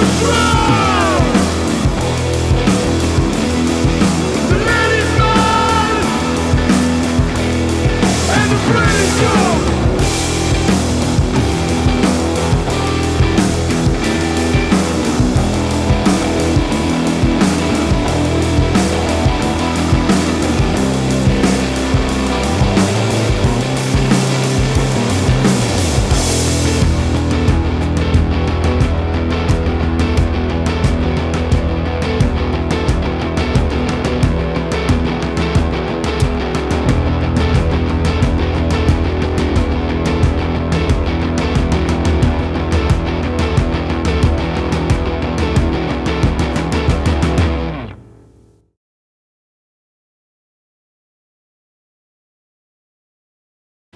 Nutella!